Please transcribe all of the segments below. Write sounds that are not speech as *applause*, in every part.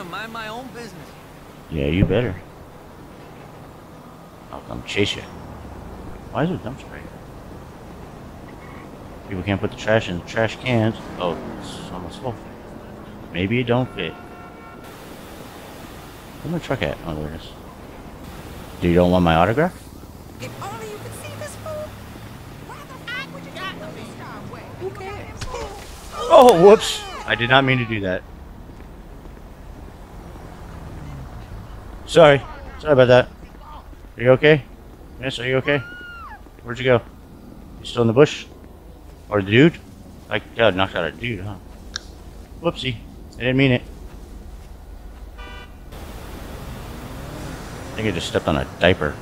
gonna mind my own business. Yeah, you better. I'll come chase you. Why is there a dumpster right here? People can't put the trash in the trash cans. Oh, it's almost full. Maybe it don't fit. Where's my truck at? Oh, there it is. Do you don't want my autograph? If only you could see this fool. Why the fuck would you got the this way? Who cares? Oh, whoops. I did not mean to do that. Sorry. Sorry about that. Are you okay? Miss, are you okay? Where'd you go? You still in the bush? Or the dude? Like, God, knocked out a dude, huh? Whoopsie. I didn't mean it. I think I just stepped on a diaper.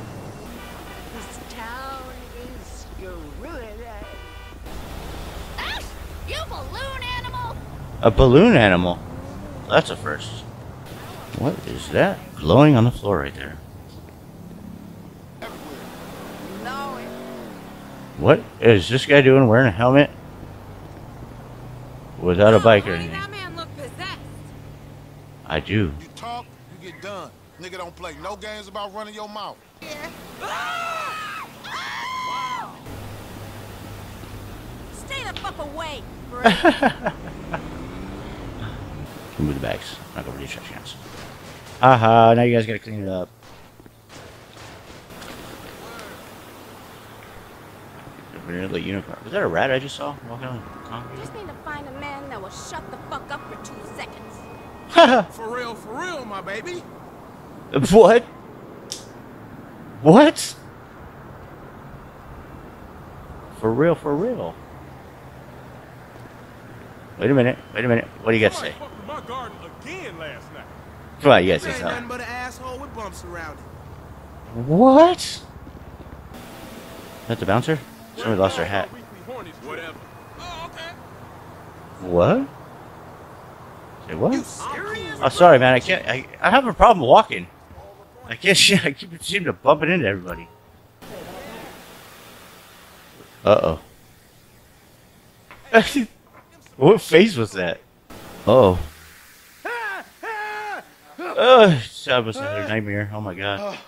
This town is. Ah, you balloon animal! A balloon animal. That's a first. What is that glowing on the floor right there? What is this guy doing wearing a helmet? Without a bike or Honey, anything. That man look possessed. I do. You talk, you get done. Nigga don't play no games about running your mouth. Yeah. Ah! Stay the fuck away, *laughs* Brett. Move the bags. I'm Not over these trash cans. Haha, now you guys gotta clean it up. Vanilla unicorn. Was that a rat I just saw walking on the concrete? Just need to find a man that will shut the fuck up for two seconds. *laughs* For real, for real, my baby. what? What? For real, for real. Wait a minute. Wait a minute. What do you got to say? Somebody fucked with my garden again last night. Come on, you guys say Ain't nothing something. but an asshole with bumps around it. What? Is that the bouncer? Somebody lost their hat. Oh, okay. What? Say what? Oh, sorry, man. I can't. I, I have a problem walking. I can't. *laughs* I keep seem to bumping into everybody. Uh oh. *laughs* what face was that? Oh. Oh, that was another nightmare. Oh my god.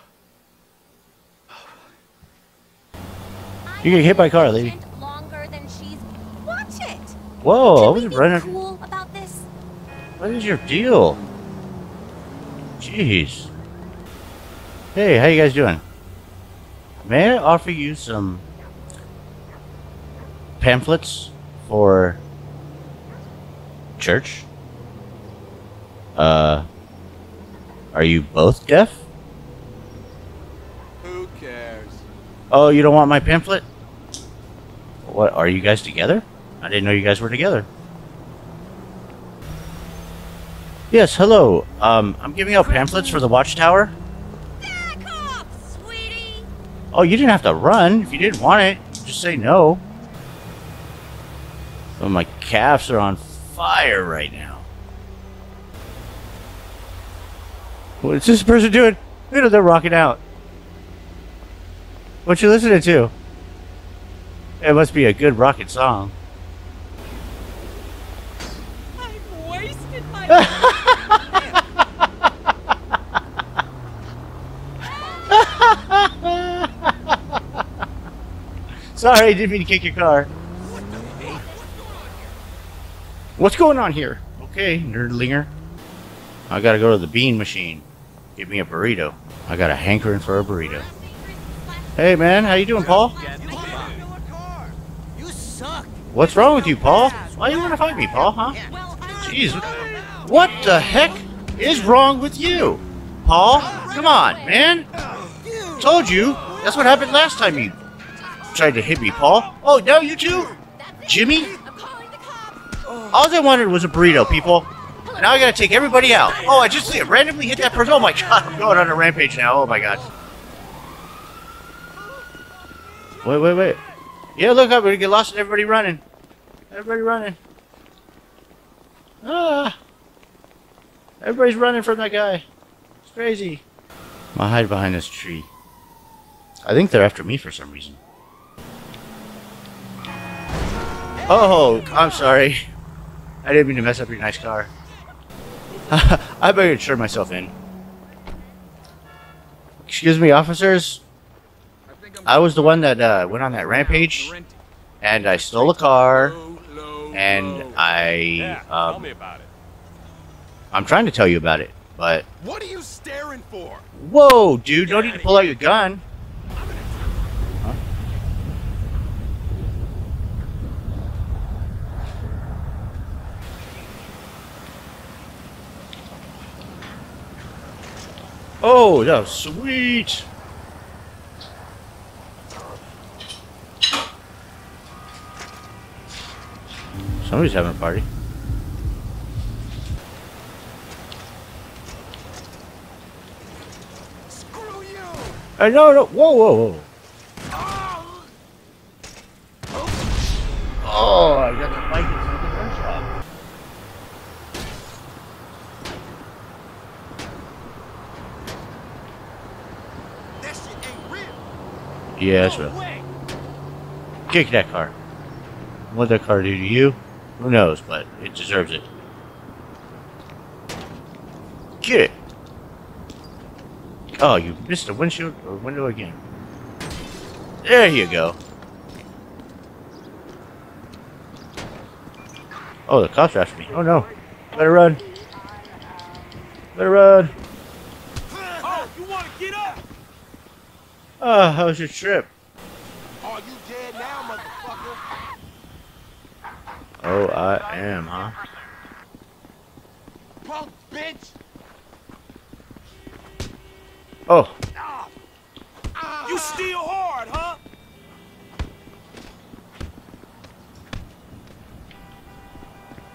You get hit by a car, lady. Longer than she's. Watch it. Whoa, I wasn't running. cool about this? What is your deal? Jeez. Hey, how you guys doing? May I offer you some pamphlets for church? Uh, are you both deaf? Who cares? Oh, you don't want my pamphlet? What, are you guys together? I didn't know you guys were together. Yes, hello. Um, I'm giving out pamphlets for the Watchtower. Back off, sweetie. Oh, you didn't have to run. If you didn't want it, just say no. Oh, my calves are on fire right now. What is this person doing? Look at they're rocking out. What you listening to? It must be a good rocking song. I've wasted my. Sorry, I didn't mean to kick your car. What's going on here? Okay, nerdlinger. I gotta go to the bean machine. Give me a burrito. I got a hankering for a burrito. Hey man, how you doing, Paul? You suck. What's wrong with you, Paul? Why you wanna fight me, Paul, huh? Jeez, what the heck is wrong with you? Paul, come on, man. Told you. That's what happened last time you tried to hit me, Paul. Oh, now you too? Jimmy? All I wanted was a burrito, people. Now I gotta take everybody out. Oh, I just randomly hit that person. Oh my god, I'm going on a rampage now. Oh my god. Wait, wait, wait. Yeah, look, I'm gonna get lost and everybody running. Everybody running. Ah. Everybody's running from that guy. It's crazy. I'm gonna hide behind this tree. I think they're after me for some reason. Oh, I'm sorry. I didn't mean to mess up your nice car. *laughs* I better turn myself in. Excuse me, officers. I was the one that uh, went on that rampage, and I stole a car, and I um, me about it. I'm trying to tell you about it, but What are you staring for? whoa, dude, don't need to pull out your gun. Oh, was sweet. Somebody's having a party. Screw you! Uh, no, no, whoa, whoa, whoa. Oh, I got the bike inside the gun shop. That shit ain't real. Yeah, that's right. Kick that car. What that car do to you? Who knows, but it deserves it. Get it. Oh, you missed the windshield or window again. There you go. Oh, the cops after me. Oh no. Better run. Better run. Oh, you want to get up? Ah, how was your trip? Are you dead now, motherfucker? Oh, I am, huh? Punk bitch! Oh. You steal hard, huh?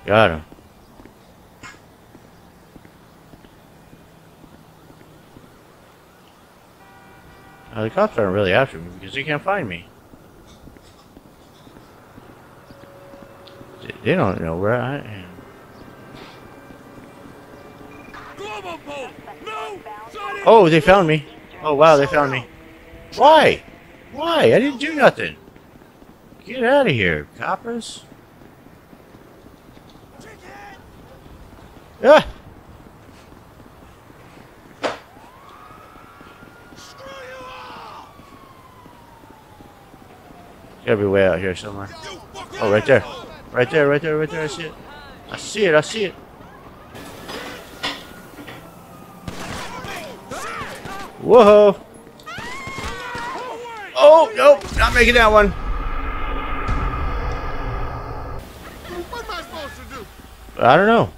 got him. Uh, the cops aren't really after me because they can't find me. They- don't know where I am. Glove pole. No. Shut it. Oh, they found me. Oh, wow, they found me. Why? Why? I didn't do nothing. Get out of here, coppers. Ah! Screw you all! Way out here somewhere. Oh, right there. Right there, right there, right there. I see it. I see it, I see it. Whoa! Oh, nope, not making that one. I don't know.